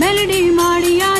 મેલડી માડી આજ રમતી આવે